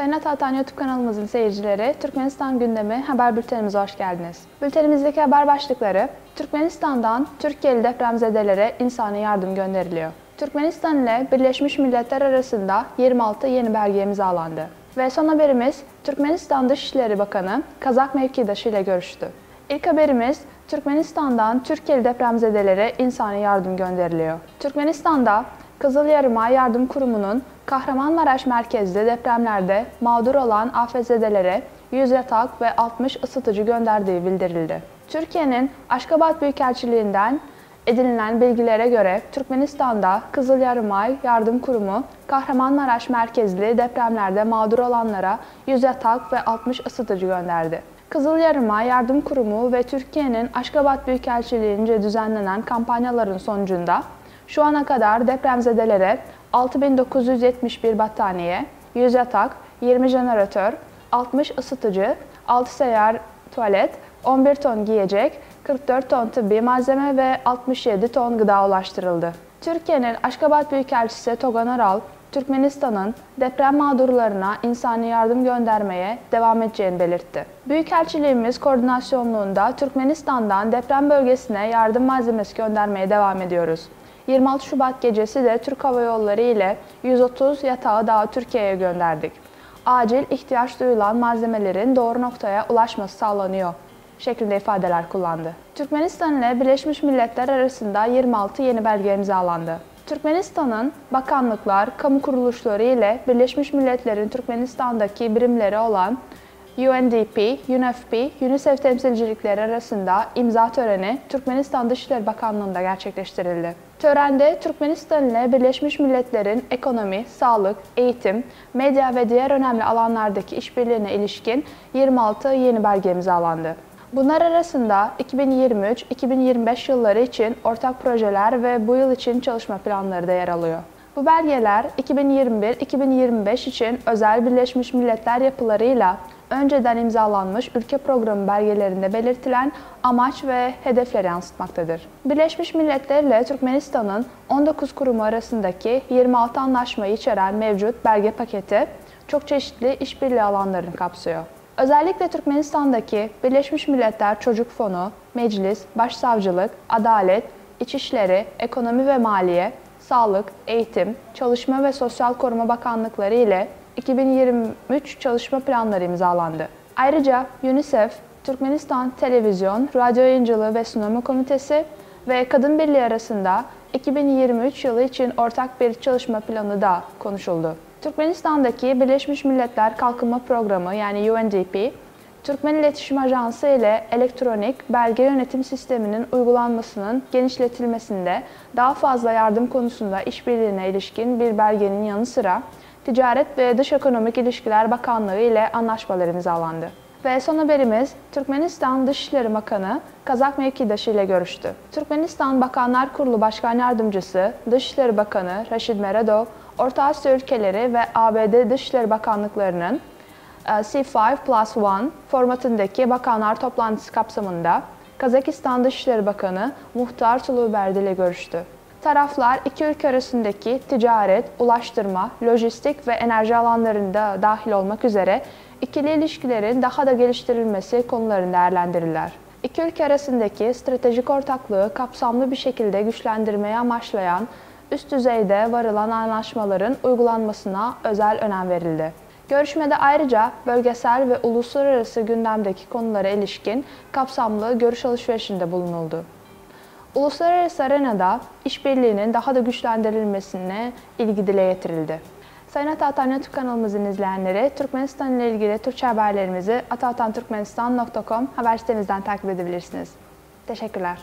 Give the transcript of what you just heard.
Sayın Atatan YouTube kanalımızın seyircileri, Türkmenistan gündemi haber bültenimize hoş geldiniz. Bültenimizdeki haber başlıkları, Türkmenistan'dan Türkiye'li depremzedelere insani yardım gönderiliyor. Türkmenistan ile Birleşmiş Milletler arasında 26 yeni belge imzalandı. Ve son haberimiz, Türkmenistan Dışişleri Bakanı Kazak mevkidaşı ile görüştü. İlk haberimiz, Türkmenistan'dan Türkiye'li depremzedelere insani yardım gönderiliyor. Türkmenistan'da Kızıl Yarımay Yardım Kurumu'nun Kahramanmaraş merkezli depremlerde mağdur olan afetzedelere 100 yatak ve 60 ısıtıcı gönderdiği bildirildi. Türkiye'nin Aşkabat Büyükelçiliğinden edinilen bilgilere göre Türkmenistan'da Kızıl Yarımay Yardım Kurumu Kahramanmaraş merkezli depremlerde mağdur olanlara 100 yatak ve 60 ısıtıcı gönderdi. Kızıl Yarımay Yardım Kurumu ve Türkiye'nin Aşkabat Büyükelçiliğince düzenlenen kampanyaların sonucunda şu ana kadar depremzedelere 6971 battaniye, 100 yatak, 20 jeneratör, 60 ısıtıcı, 6 seyyar tuvalet, 11 ton giyecek, 44 ton tıbbi malzeme ve 67 ton gıda ulaştırıldı. Türkiye'nin Aşkabat Büyükelçisi Togan Aral, Türkmenistan'ın deprem mağdurlarına insani yardım göndermeye devam edeceğini belirtti. Büyükelçiliğimiz koordinasyonluğunda Türkmenistan'dan deprem bölgesine yardım malzemesi göndermeye devam ediyoruz. 26 Şubat gecesi de Türk Hava Yolları ile 130 yatağı daha Türkiye'ye gönderdik. Acil ihtiyaç duyulan malzemelerin doğru noktaya ulaşması sağlanıyor şeklinde ifadeler kullandı. Türkmenistan ile Birleşmiş Milletler arasında 26 yeni belge imzalandı. Türkmenistan'ın bakanlıklar, kamu kuruluşları ile Birleşmiş Milletler'in Türkmenistan'daki birimleri olan UNDP, UNFP, UNICEF temsilcilikleri arasında imza töreni Türkmenistan Dışişleri Bakanlığı'nda gerçekleştirildi. Törende Türkmenistan ile Birleşmiş Milletler'in ekonomi, sağlık, eğitim, medya ve diğer önemli alanlardaki işbirliğine ilişkin 26 yeni belge imzalandı. Bunlar arasında 2023-2025 yılları için ortak projeler ve bu yıl için çalışma planları da yer alıyor. Bu belgeler 2021-2025 için özel Birleşmiş Milletler yapılarıyla önceden imzalanmış ülke programı belgelerinde belirtilen amaç ve hedefleri yansıtmaktadır. Birleşmiş Milletler ile Türkmenistan'ın 19 kurumu arasındaki 26 anlaşmayı içeren mevcut belge paketi çok çeşitli işbirliği alanlarını kapsıyor. Özellikle Türkmenistan'daki Birleşmiş Milletler Çocuk Fonu, Meclis, Başsavcılık, Adalet, İçişleri, Ekonomi ve Maliye, Sağlık, Eğitim, Çalışma ve Sosyal Koruma Bakanlıkları ile 2023 çalışma planları imzalandı. Ayrıca UNICEF, Türkmenistan Televizyon, Radyo Yayıncılığı ve Sunama Komitesi ve Kadın Birliği arasında 2023 yılı için ortak bir çalışma planı da konuşuldu. Türkmenistan'daki Birleşmiş Milletler Kalkınma Programı yani UNDP, Türkmen İletişim Ajansı ile elektronik belge yönetim sisteminin uygulanmasının genişletilmesinde daha fazla yardım konusunda işbirliğine ilişkin bir belgenin yanı sıra Ticaret ve Dış Ekonomik İlişkiler Bakanlığı ile anlaşmalar imzalandı. Ve son haberimiz Türkmenistan Dışişleri Bakanı Kazak mevkidaşı ile görüştü. Türkmenistan Bakanlar Kurulu Başkan Yardımcısı Dışişleri Bakanı Raşid Meredov, Orta Asya ülkeleri ve ABD Dışişleri Bakanlıklarının e, C5 Plus 1 formatındaki bakanlar toplantısı kapsamında Kazakistan Dışişleri Bakanı Muhtar Tuluberdi ile görüştü. Taraflar iki ülke arasındaki ticaret, ulaştırma, lojistik ve enerji alanlarında dahil olmak üzere ikili ilişkilerin daha da geliştirilmesi konularını değerlendirirler. İki ülke arasındaki stratejik ortaklığı kapsamlı bir şekilde güçlendirmeye amaçlayan üst düzeyde varılan anlaşmaların uygulanmasına özel önem verildi. Görüşmede ayrıca bölgesel ve uluslararası gündemdeki konulara ilişkin kapsamlı görüş alışverişinde bulunuldu. Uluslararası arenada işbirliğinin daha da güçlendirilmesine ilgi dile getirildi. Sayın Atatan YouTube kanalımızın izleyenleri, Türkmenistan ile ilgili Türkçe haberlerimizi atatanturkmenistan.com haber sitemizden takip edebilirsiniz. Teşekkürler.